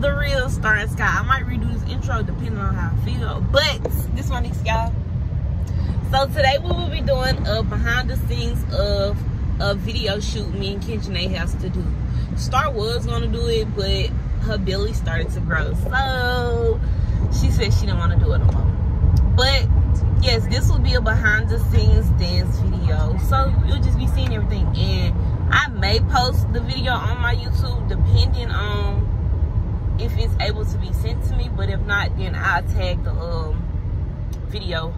The real Star and Sky. I might redo this intro depending on how I feel, but this one is y'all. So today we will be doing a behind the scenes of a video shoot me and Ken'Janae has to do. Star was gonna do it, but her belly started to grow, so she said she didn't want to do it no more. But yes, this will be a behind the scenes dance video, so you'll just be seeing everything. And I may post the video on my YouTube depending on if it's able to be sent to me. But if not, then I'll tag the um video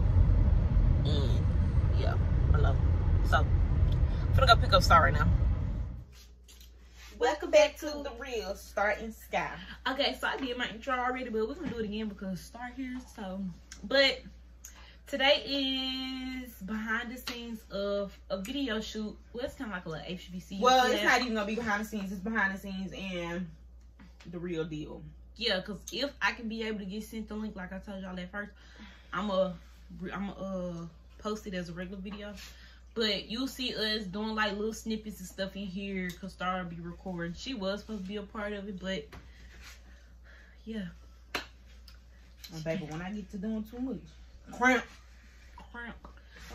in yeah below. So I'm gonna go pick up Star right now. Welcome back to the real Star and Sky. Okay, so I did my intro already, but we're gonna do it again because Star here. So, but today is behind the scenes of a video shoot. Well, it's kind of like a little HBC. Well, it's not even gonna be behind the scenes. It's behind the scenes and the real deal. Yeah, because if I can be able to get sent the link, like I told y'all at first, I'm a, I'm a uh, post it as a regular video. But you'll see us doing like little snippets and stuff in here because Star will be recording. She was supposed to be a part of it, but yeah, My baby, when I get to doing too much, cramp. cramp.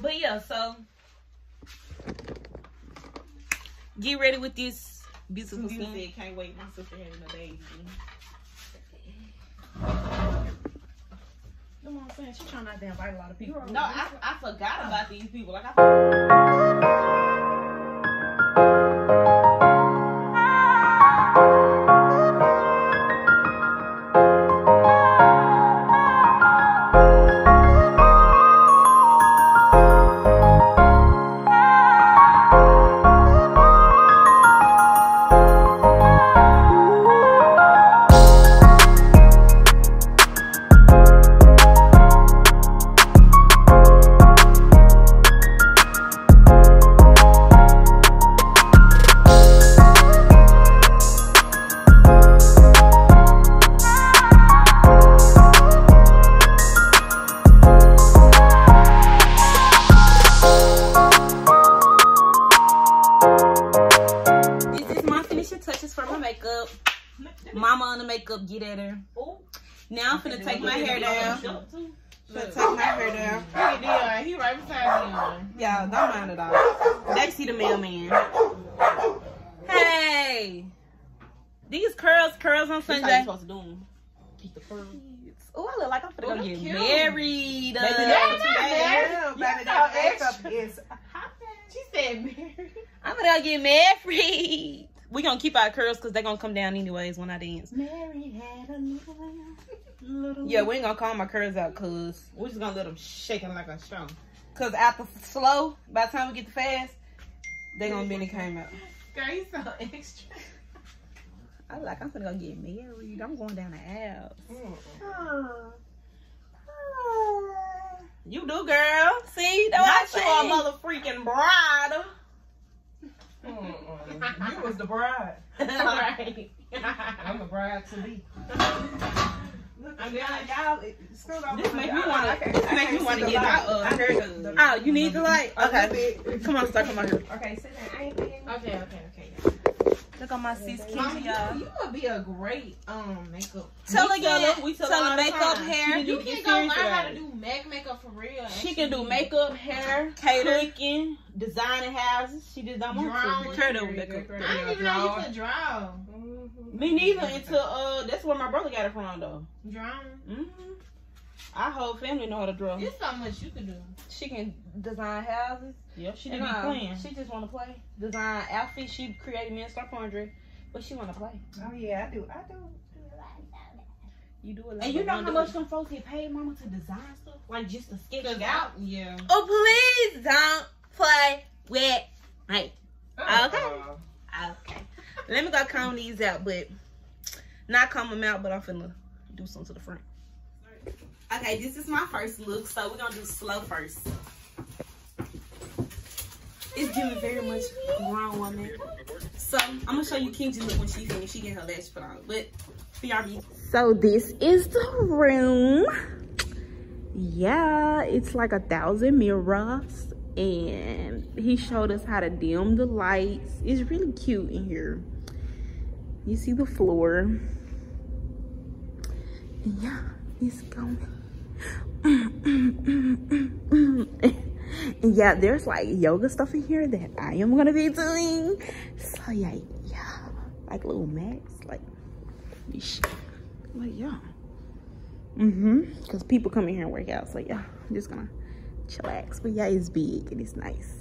But yeah, so get ready with this beautiful You scene. said can't wait. My sister having a baby. You know what I'm saying? She trying not to invite a lot of people. No, I, I forgot about these people. Like I. makeup. Mama on the makeup, get at her. Now I'm finna take my hair down. Finna take my hair down. Look at Dion. He right beside Dion. Yeah, don't mind it all. They see the mailman. Hey, these curls, curls on That's how you Sunday. supposed to do 'em. Keep the curls. Oh, I look like I'm finna Oh, go they get cute. married. Baby, Uh, that's not married. yeah, You baby, so that makeup extra. is. She said Mary. I'm gonna go get married. We gonna keep our curls because they're gonna come down anyways when I dance. Mary had a little lamb. Little Yeah, we ain't gonna comb my curls out cause, We're just gonna let them shaking like a stone. cause after slow, by the time we get to fast, they gonna be in the came out. Girl, you so extra. I like I'm gonna go get married. I'm going down the aisle. Mm. You do, girl. See, that's Not what you a I'm mother freaking bride. you was the bride. right. I'm the bride to be. I mean, y'all, screw over. This make me wanna- this make me wanna get the my, light. uh, I hair. Oh, you need the light? Okay. Come on, start. Come on here. Okay, sit down. I ain't being. Okay, okay, okay. Look on my sis Kimmy, Kenji, you, y'all. you would be a great um makeup. Tell We tell again. her- we tell Tell her her all the makeup, time. hair. She You can get go learn how to do make makeup for real. She can do makeup, hair, Cater. cooking, designing houses. She just don't want to. Curl over. I didn't even know you could draw. Me neither. Until uh, that's where my brother got it from though. Drawing. hmm Our whole family know how to draw. There's so much you can do. She can design houses. Yep, she And, did be uh, playing. She just want to play. Design outfits. She created me and Star Pondre. but she wanna play? Oh yeah, I do. I do. You do it. And you know how much some folks get paid, mama, to design stuff, like just to sketch it out. Yeah. Oh please don't play with me. Uh-uh. Okay. Okay. Let me go comb these out, but not comb them out, but I'm finna do some to the front. Okay, this is my first look, so we're gonna do slow first. It's giving very much grown woman. So I'm gonna show you Kenji look when she finished. She get her lash put on, but BRB. So this is the room. Yeah, it's like a thousand mirrors and he showed us how to dim the lights. It's really cute in here. You see the floor. Yeah, it's going. yeah, there's like yoga stuff in here that I am gonna be doing. So yeah, yeah, like little mats, like, like yeah. Mm-hmm. Because people come in here and work out. So yeah, I'm just gonna chillax. But yeah, it's big and it's nice.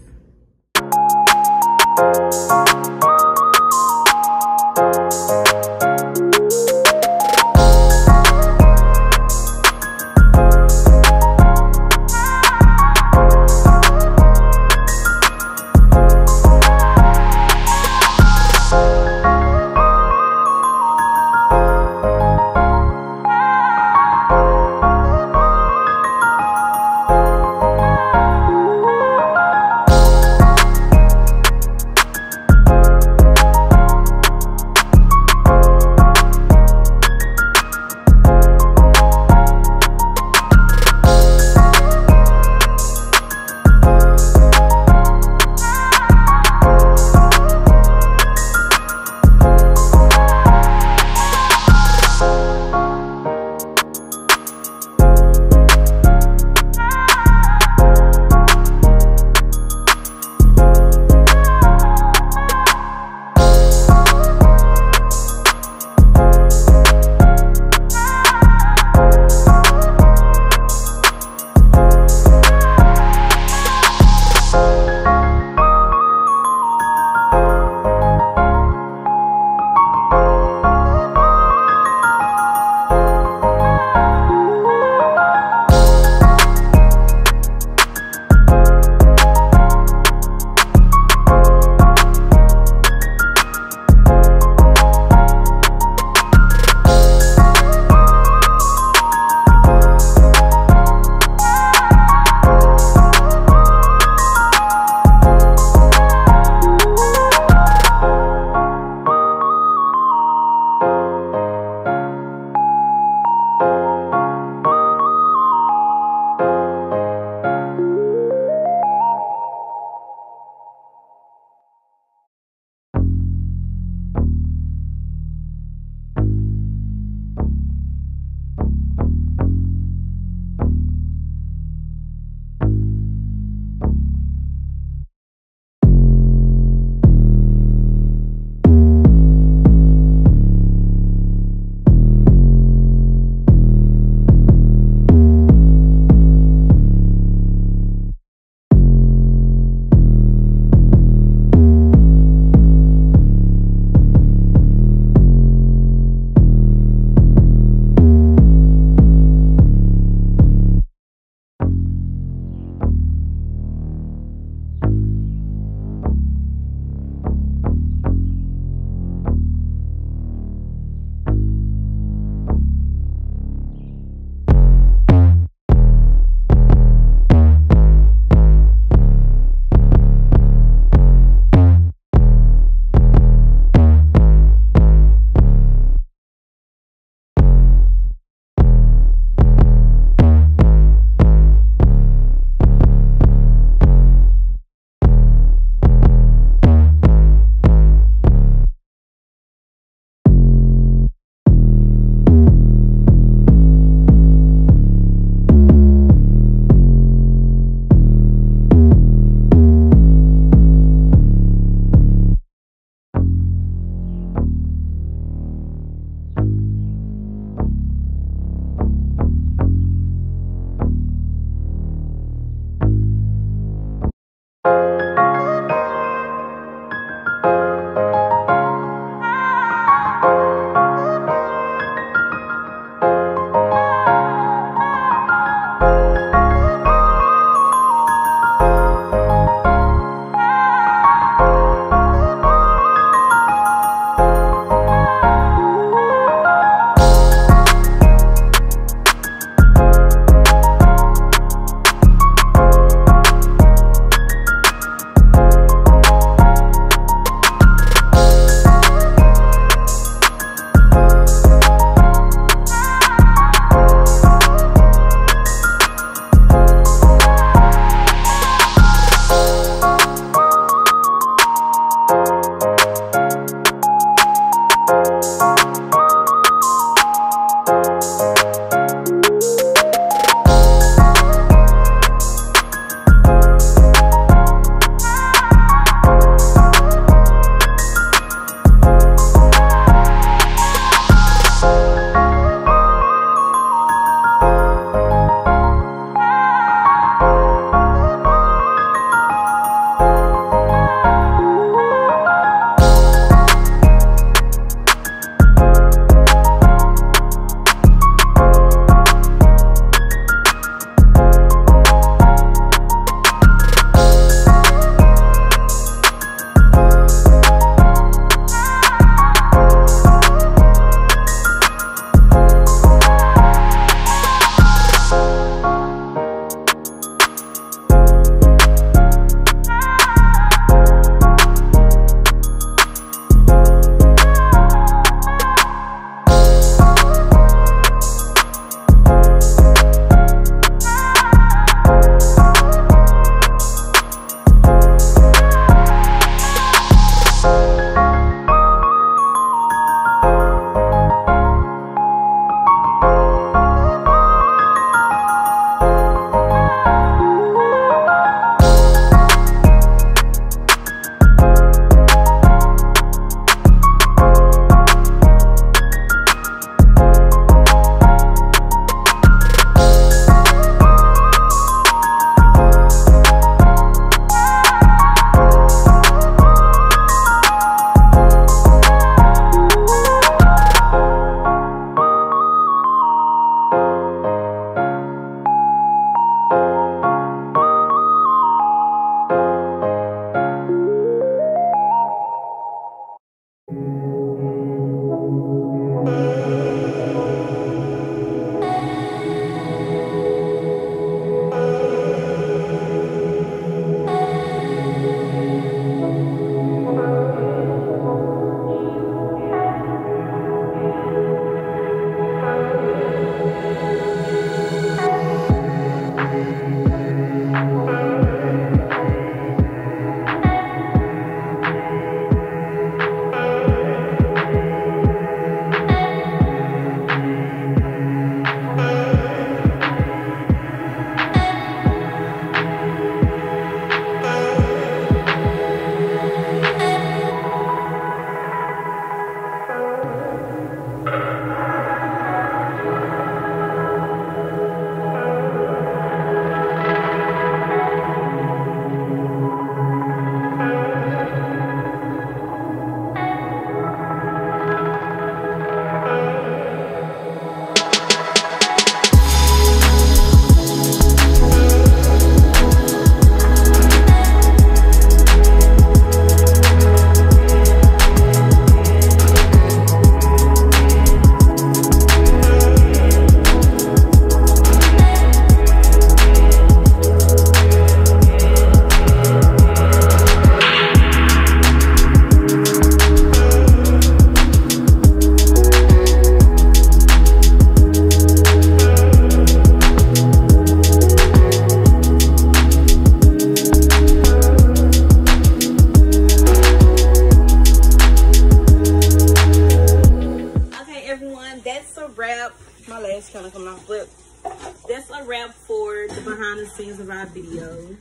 That's a wrap for the behind the scenes of our video.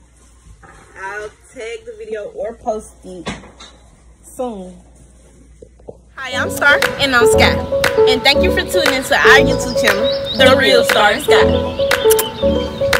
I'll tag the video or post it soon. Hi, I'm Star. And I'm Scott. And thank you for tuning into our YouTube channel, The, Real Star and